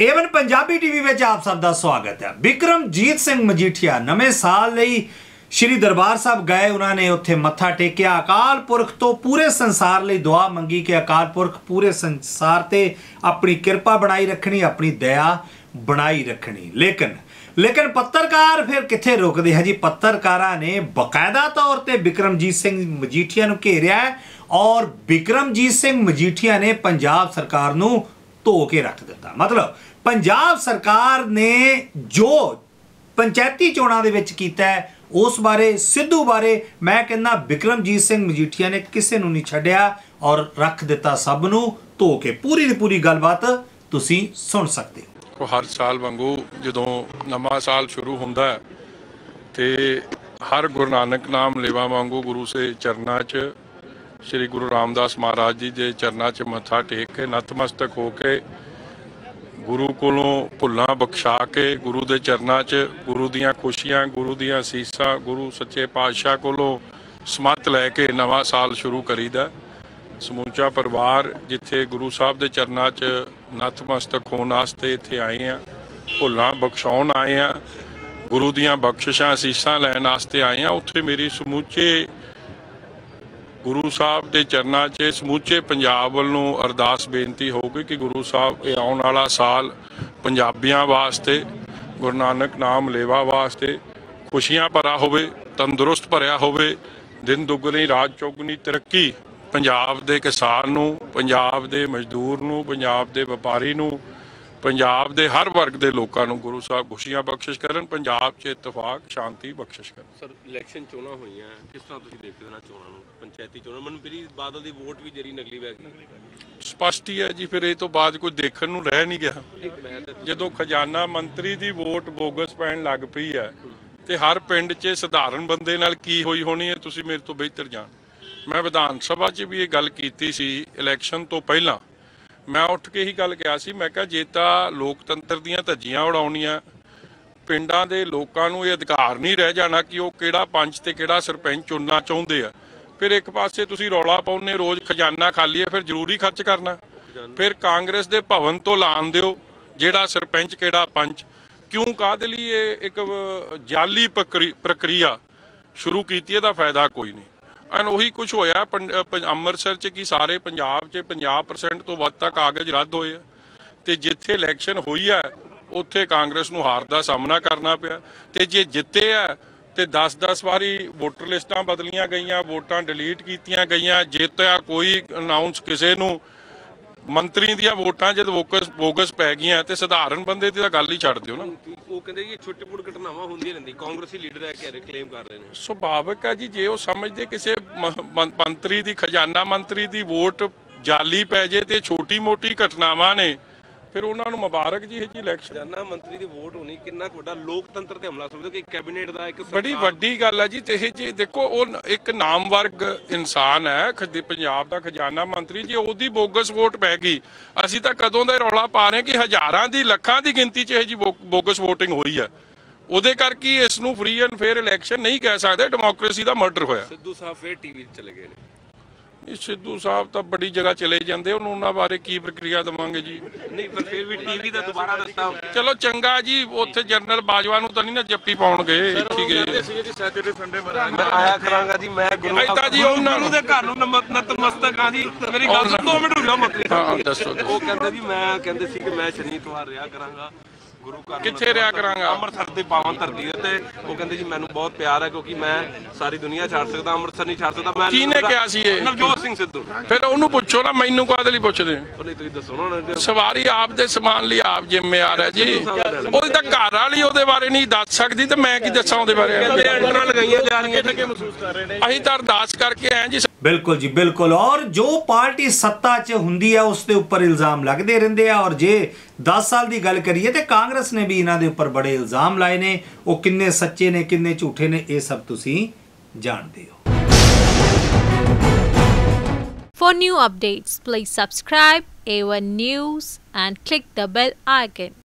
Avon Punjabi TV ਵਿੱਚ ਆਪ ਸਭ ਦਾ ਸਵਾਗਤ ਹੈ। ਵਿਕਰਮਜੀਤ ਸਿੰਘ ਮਜੀਠੀਆ ਨਵੇਂ ਸਾਲ ਲਈ ਸ਼੍ਰੀ ਦਰਬਾਰ ਸਾਹਿਬ ਗਏ। ਉਹਨਾਂ ਨੇ ਉੱਥੇ ਮੱਥਾ ਟੇਕਿਆ। ਅਕਾਲ ਪੁਰਖ ਤੋਂ ਪੂਰੇ ਸੰਸਾਰ ਲਈ ਦੁਆ ਮੰਗੀ ਕਿ ਅਕਾਲ ਪੁਰਖ ਪੂਰੇ ਸੰਸਾਰ ਤੇ ਆਪਣੀ ਕਿਰਪਾ ਬਣਾਈ ਰੱਖਣੀ, ਆਪਣੀ ਦਇਆ ਬਣਾਈ ਰੱਖਣੀ। ਲੇਕਿਨ ਲੇਕਿਨ ਪੱਤਰਕਾਰ ਫਿਰ ਕਿੱਥੇ ਰੁਕਦੇ ਹੈ ਜੀ? ਪੱਤਰਕਾਰਾਂ ਨੇ ਬਕਾਇਦਾ ਤੌਰ ਤੇ ਵਿਕਰਮਜੀਤ ਸਿੰਘ ਮਜੀਠੀਆ ਨੂੰ ਘੇਰਿਆ ਔਰ ਵਿਕਰਮਜੀਤ ਸਿੰਘ ਮਜੀਠੀਆ ਨੇ ਪੰਜਾਬ ਸਰਕਾਰ ਨੂੰ ਧੋ ਕੇ ਰੱਖ ਦਿੱਤਾ। ਮਤਲਬ ਪੰਜਾਬ ਸਰਕਾਰ ਨੇ ਜੋ ਪੰਚਾਇਤੀ ਚੋਣਾਂ ਦੇ ਵਿੱਚ ਕੀਤਾ ਉਸ ਬਾਰੇ, ਸਿੱਧੂ ਬਾਰੇ ਮੈਂ ਕਹਿੰਦਾ ਵਿਕਰਮਜੀਤ ਸਿੰਘ ਮਜੀਠੀਆ ਨੇ ਕਿਸੇ ਨੂੰ ਨਹੀਂ ਛੱਡਿਆ ਔਰ ਰੱਖ ਦਿੱਤਾ ਸਭ ਨੂੰ ਧੋ ਕੇ। ਪੂਰੀ ਦੀ ਪੂਰੀ ਗੱਲਬਾਤ ਤੁਸੀਂ ਸੁਣ ਸਕਦੇ ਹੋ। ਹਰ ਸਾਲ ਵਾਂਗੂ ਜਦੋਂ ਨਵਾਂ ਸਾਲ ਸ਼ੁਰੂ ਹੁੰਦਾ ਹੈ, ਤੇ ਹਰ ਗੁਰੂ ਨਾਨਕ ਨਾਮ ਲੇਵਾ ਵਾਂਗੂ ਗੁਰੂ ਸੇ ਚਰਨਾਂ 'ਚ ਸ੍ਰੀ ਗੁਰੂ ਰਾਮਦਾਸ ਮਹਾਰਾਜ ਜੀ ਦੇ ਚਰਨਾਂ 'ਚ ਮੱਥਾ ਟੇਕ ਕੇ ਨਤਮਸਤਕ ਹੋ ਕੇ ਗੁਰੂ ਕੋਲੋਂ ਭੁੱਲਾਂ ਬਖਸ਼ਾ ਕੇ ਗੁਰੂ ਦੇ ਚਰਨਾਂ 'ਚ ਗੁਰੂ ਦੀਆਂ ਖੁਸ਼ੀਆਂ, ਗੁਰੂ ਦੀਆਂ ਅਸੀਸਾਂ ਗੁਰੂ ਸੱਚੇ ਪਾਤਸ਼ਾਹ ਕੋਲੋਂ ਸਮਤ ਲੈ ਕੇ ਨਵਾਂ ਸਾਲ ਸ਼ੁਰੂ ਕਰੀਦਾ। ਸਮੂਚਾ ਪਰਿਵਾਰ ਜਿੱਥੇ ਗੁਰੂ ਸਾਹਿਬ ਦੇ ਚਰਨਾਂ 'ਚ ਨਤਮਸਤਕ ਹੋਣ ਵਾਸਤੇ ਇੱਥੇ ਆਏ ਆ, ਭੁੱਲਾਂ ਬਖਸ਼ਾਉਣ ਆਏ ਆ, ਗੁਰੂ ਦੀਆਂ ਬਖਸ਼ਿਸ਼ਾਂ ਅਸੀਸਾਂ ਲੈਣ ਵਾਸਤੇ ਆਏ ਆ, ਉੱਥੇ ਮੇਰੀ ਸਮੂਚੇ ਗੁਰੂ ਸਾਹਿਬ ਦੇ ਚਰਨਾਂ 'ਚ ਸਮੁੱਚੇ ਪੰਜਾਬ ਵੱਲੋਂ ਅਰਦਾਸ ਬੇਨਤੀ ਹੋਊਗੀ ਕਿ ਗੁਰੂ ਸਾਹਿਬ ਇਹ ਆਉਣ ਵਾਲਾ ਸਾਲ ਪੰਜਾਬੀਆਂ ਵਾਸਤੇ, ਗੁਰੂ ਨਾਨਕ ਨਾਮ ਲੇਵਾ ਵਾਸਤੇ ਖੁਸ਼ੀਆਂ ਭਰਾ ਹੋਵੇ, ਤੰਦਰੁਸਤ ਭਰਿਆ ਹੋਵੇ, ਦਿਨ ਦੁੱਗਣੀ, ਰਾਤ ਚੌਗਣੀ ਤਰੱਕੀ ਪੰਜਾਬ ਦੇ ਕਿਸਾਨ ਨੂੰ, ਪੰਜਾਬ ਦੇ ਮਜ਼ਦੂਰ ਨੂੰ, ਪੰਜਾਬ ਦੇ ਵਪਾਰੀ ਨੂੰ ਪੰਜਾਬ ਦੇ ਹਰ ਵਰਗ ਦੇ ਲੋਕਾਂ ਨੂੰ ਗੁਰੂ ਸਾਹਿਬ ਖੁਸ਼ੀਆਂ ਬਖਸ਼ਿਸ਼ ਕਰਨ ਪੰਜਾਬ 'ਚ ਇਤਫਾਕ ਸ਼ਾਂਤੀ ਬਖਸ਼ਿਸ਼ ਕਰਨ। ਸਰ ਇਲੈਕਸ਼ਨ ਚੋਣਾਂ ਹੋਈਆਂ ਕਿਸ ਤਰ੍ਹਾਂ ਤੁਸੀਂ ਦੇਖਦੇ ਹੋ ਨਾ ਚੋਣਾਂ ਨੂੰ? ਪੰਚਾਇਤੀ ਚੋਣਾਂ ਮਨਪ੍ਰੀਤ ਬਾਦਲ ਦੀ ਵੋਟ ਵੀ ਜਿਹੜੀ ਨਕਲੀ ਵੈ ਗਈ ਸਪਸ਼ਟ ਹੀ ਹੈ ਜੀ ਫਿਰ ਇਹ ਤੋਂ ਬਾਅਦ ਕੋਈ ਦੇਖਣ ਨੂੰ ਰਹਿ ਨਹੀਂ ਗਿਆ। ਜਦੋਂ ਖਜ਼ਾਨਾ ਮੰਤਰੀ ਦੀ ਵੋਟ ਬੋਗਸ ਪੈਣ ਲੱਗ ਪਈ ਹੈ ਤੇ ਹਰ ਪਿੰਡ 'ਚ ਸਧਾਰਨ ਬੰਦੇ ਨਾਲ ਕੀ ਹੋਈ ਹੋਣੀ ਹੈ ਤੁਸੀਂ ਮੇਰੇ ਤੋਂ ਬਿਹਤਰ ਜਾਣ। ਮੈਂ ਵਿਧਾਨ ਸਭਾ 'ਚ ਵੀ ਇਹ ਗੱਲ ਕੀਤੀ ਸੀ ਇਲੈਕਸ਼ਨ ਤੋਂ ਪਹਿਲਾਂ। ਮੈਂ ਉੱਠ ਕੇ ਹੀ ਗੱਲ ਕਿਹਾ ਸੀ ਮੈਂ ਕਿਹਾ ਜੇ ਤਾਂ ਲੋਕਤੰਤਰ ਦੀਆਂ ਧੱਜੀਆਂ ਉਡਾਉਣੀਆਂ ਪਿੰਡਾਂ ਦੇ ਲੋਕਾਂ ਨੂੰ ਇਹ ਅਧਿਕਾਰ ਨਹੀਂ ਰਹਿ ਜਾਣਾ ਕਿ ਉਹ ਕਿਹੜਾ ਪੰਚ ਤੇ ਕਿਹੜਾ ਸਰਪੰਚ ਚੁਣਨਾ ਚਾਹੁੰਦੇ ਆ। ਫਿਰ ਇੱਕ ਪਾਸੇ ਤੁਸੀਂ ਰੌਲਾ ਪਾਉਂਦੇ ਰੋਜ਼ ਖਜ਼ਾਨਾ ਖਾਲੀ ਹੈ ਫਿਰ ਜ਼ਰੂਰੀ ਖਰਚ ਕਰਨਾ। ਫਿਰ ਕਾਂਗਰਸ ਦੇ ਭਵਨ ਤੋਂ ਲਾਣ ਦਿਓ ਜਿਹੜਾ ਸਰਪੰਚ ਕਿਹੜਾ ਪੰਚ। ਕਿਉਂ ਕਾਹਦੇ ਲਈ ਇਹ ਇੱਕ ਅਹ, ਜਾਲੀ ਪ੍ਰਕਿਰਿਆ ਸ਼ੁਰੂ ਕੀਤੀ ਇਹਦਾ ਫਾਇਦਾ ਕੋਈ ਨਹੀਂ। ਐਨ ਉਹੀ ਕੁਝ ਹੋਇਆ, ਪੰ- ਪੰ- ਅੰਮ੍ਰਿਤਸਰ ਚ ਕੀ ਸਾਰੇ ਪੰਜਾਬ ਚ 50% ਤੋਂ ਵੱਧ ਤੱਕ ਕਾਗਜ਼ ਰੱਦ ਹੋਏ ਆ। ਤੇ ਜਿੱਥੇ ਇਲੈਕਸ਼ਨ ਹੋਈ ਹੈ ਉੱਥੇ ਕਾਂਗਰਸ ਨੂੰ ਹਾਰ ਦਾ ਸਾਹਮਣਾ ਕਰਨਾ ਪਿਆ। ਤੇ ਜੇ ਜਿੱਤੇ ਆ, ਤੇ 10-10 ਵਾਰੀ ਵੋਟਰ ਲਿਸਟਾਂ ਬਦਲੀਆਂ ਗਈਆਂ, ਵੋਟਾਂ ਡਿਲੀਟ ਕੀਤੀਆਂ ਗਈਆਂ। ਜਿੱਤਿਆ ਕੋਈ ਅਨਾਉਂਸ ਕਿਸੇ ਨੂੰ, ਮੰਤਰੀ ਦੀਆਂ ਵੋਟਾਂ ਜਦ ਵੋਕਸ, ਬੋਗਸ ਪੈ ਗਈਆਂ, ਤੇ ਸਧਾਰਨ ਬੰਦੇ ਦੀ ਤਾਂ ਗੱਲ ਹੀ ਛੱਡ ਦਿਓ ਨਾ। ਉਹ ਕਹਿੰਦੇ ਜੀ ਛੋਟੇ ਮੋਟੇ ਘਟਨਾਵਾਂ ਹੁੰਦੀਆਂ ਰਹਿੰਦੀ ਕਾਂਗਰਸੀ ਲੀਡਰ ਹੈ ਕਿ ਕਲੇਮ ਕਰ ਰਹੇ ਨੇ। ਸੁਭਾਵਿਕ ਹੈ ਜੀ, ਜੇ ਉਹ ਸਮਝਦੇ ਕਿਸੇ ਮੰਤਰੀ ਦੀ, ਖਜ਼ਾਨਾ ਮੰਤਰੀ ਦੀ ਵੋਟ ਜਾਲੀ ਪੈ ਜੇ ਤੇ ਛੋਟੀ ਮੋਟੀ ਘਟਨਾਵਾਂ ਨੇ ਫਿਰ ਉਹਨਾਂ ਨੂੰ ਮੁਬਾਰਕ ਜੀ ਇਹ ਜੀ ਇਲੈਕਸ਼ਨ ਖਜ਼ਾਨਾ ਮੰਤਰੀ ਦੀ ਵੋਟ ਹੋਣੀ ਕਿੰਨਾ ਕੁ ਵੱਡਾ ਲੋਕਤੰਤਰ ਤੇ ਹਮਲਾ ਸਮਝਦੇ ਕਿ ਕੈਬਨਿਟ ਦਾ ਇੱਕ ਬੜੀ ਵੱਡੀ ਗੱਲ ਹੈ ਜੀ ਤੇ ਇਹ ਜੀ ਦੇਖੋ ਉਹ ਇੱਕ ਨਾਮਵਰਗ ਇਨਸਾਨ ਹੈ ਖਦੀ ਪੰਜਾਬ ਦਾ ਖਜ਼ਾਨਾ ਮੰਤਰੀ ਜੀ ਉਹਦੀ ਬੋਗਸ ਵੋਟ ਪੈ ਗਈ। ਅਸੀਂ ਤਾਂ ਕਦੋਂ ਦਾ ਰੌਲਾ ਪਾ ਰਹੇ ਕਿ ਹਜ਼ਾਰਾਂ ਦੀ ਲੱਖਾਂ ਦੀ ਗਿਣਤੀ 'ਚ ਇਹ ਜੀ ਬੋਗਸ VOTING ਹੋਈ ਹੈ ਉਹਦੇ ਕਰਕੇ ਇਸ ਨੂੰ ਫ੍ਰੀ ਐਂਡ ਫੇਅਰ ਇਲੈਕਸ਼ਨ ਨਹੀਂ ਕਹਿ ਸਕਦੇ ਡੈਮੋਕ੍ਰੇਸੀ ਦਾ ਮਰਡਰ ਹੋਇਆ। ਸਿੱਧੂ ਸਾਹਿਬ ਫੇਰ ਟੀਵੀ ਤੇ ਚਲੇ ਗਏ ਨੇ। ਇਹ ਸਿੱਧੂ ਸਾਹਿਬ ਤਾਂ ਬੜੀ ਜਗ੍ਹਾ ਚਲੇ ਜਾਂਦੇ ਉਹਨੂੰ ਉਹਨਾਂ ਬਾਰੇ ਕੀ ਪ੍ਰਕਿਰਿਆ ਦਵਾਂਗੇ ਜੀ? ਨਹੀਂ ਪਰ ਫਿਰ ਵੀ ਟੀਵੀ ਦਾ ਦੁਬਾਰਾ ਦੱਸਤਾ ਚਲੋ ਚੰਗਾ ਜੀ ਉੱਥੇ ਜਨਰਲ ਬਾਜਵਾ ਨੂੰ ਤਾਂ ਨਹੀਂ ਨਾ ਜੱਫੀ ਪਾਉਣਗੇ ਇੱਥੇ ਹੀ ਜੀ ਸੈਟਰਡੇ ਸੰਡੇ ਮੈਂ ਆਇਆ ਕਰਾਂਗਾ ਜੀ ਮੈਂ ਗੁਰੂ ਏਦਾਂ ਜੀ ਉਹਨਾਂ ਨੂੰ ਦੇ ਘਰ ਨੂੰ ਨਮਤ ਨਤਮਸਤਕ ਆ ਜੀ ਮੇਰੀ ਗੱਲ ਸੁਣ 2 ਮਿੰਟ ਰੁਕ ਜਾ ਮਤ ਹਾਂ ਦੱਸੋ ਦੱਸੋ। ਉਹ ਕਹਿੰਦਾ ਜੀ ਮੈਂ ਕਹਿੰਦੇ ਸੀ ਕਿ ਮੈਂ ਸ਼ਨੀ ਇਤਵਾਰ ਰਿਹਾ ਕਰਾਂਗਾ। ਗੁਰੂ ਘਰ ਕਿੱਥੇ ਰਿਹਾ ਕਰਾਂਗਾ? ਅੰਮ੍ਰਿਤਸਰ ਦੇ ਪਾਵਨ ਧਰਤੀ ਦੇ ਤੇ ਉਹ ਕਹਿੰਦੇ ਜੀ ਮੈਨੂੰ ਬਹੁਤ ਪਿਆਰ ਹੈ ਕਿਉਂਕਿ ਮੈਂ ਸਾਰੀ ਦੁਨੀਆ ਛੱਡ ਸਕਦਾ ਅੰਮ੍ਰਿਤਸਰ ਨਹੀਂ ਛੱਡ ਸਕਦਾ। ਮੈਂ ਕਿਹਨੇ ਕਿਹਾ ਸੀ ਇਹ? ਨਵਜੋਤ ਸਿੰਘ ਸਿੱਧੂ। ਫਿਰ ਉਹਨੂੰ ਪੁੱਛੋ ਨਾ ਮੈਨੂੰ ਕਾਹਦੇ ਲਈ ਪੁੱਛਦੇ? ਉਹ ਨਹੀਂ ਤੁਸੀਂ ਦੱਸੋ ਨਾ ਸਵਾਰੀ ਆਪ ਦੇ ਸਮਾਨ ਲਈ ਆਪ ਜ਼ਿੰਮੇਵਾਰ ਹੈ ਜੀ। ਉਹਦੀ ਤਾਂ ਘਰ ਵਾਲੀ ਉਹਦੇ ਬਾਰੇ ਨਹੀਂ ਦੱਸ ਸਕਦੀ ਤੇ ਮੈਂ ਕੀ ਦੱਸਾਂ ਉਹਦੇ ਬਾਰੇ? ਕਹਿੰਦੇ ਐਂਟਰਾਂ ਲਗਾਈਆਂ ਜਾ ਰਹੀਆਂ ਕਿ ਮਹਿਸੂਸ ਕਰ ਰਹੇ ਨੇ ਅਸੀਂ ਤਾਂ ਅਰਦਾਸ ਕਰਕੇ ਆਏ ਜੀ ਬਿਲਕੁਲ ਜੀ ਬਿਲਕੁਲ ਔਰ ਜੋ ਪਾਰਟੀ ਸੱਤਾ 'ਚ ਹੁੰਦੀ ਹੈ ਉਸ ਦੇ ਉੱਪਰ ਇਲਜ਼ਾਮ ਲੱਗਦੇ ਰਹਿੰਦੇ ਆ ਔਰ ਜੇ 10 ਸਾਲ ਦੀ ਗੱਲ ਕਰੀਏ ਤੇ ਕਾਂਗਰਸ ਨੇ ਵੀ ਇਹਨਾਂ ਦੇ ਉੱਪਰ ਬੜੇ ਇਲਜ਼ਾਮ ਲਾਏ ਨੇ ਉਹ ਕਿੰਨੇ ਸੱਚੇ ਨੇ ਕਿੰਨੇ ਝੂਠੇ ਨੇ ਇਹ ਸਭ ਤੁਸੀਂ ਜਾਣਦੇ ਹੋ For new updates, please subscribe A1 News and click the bell icon.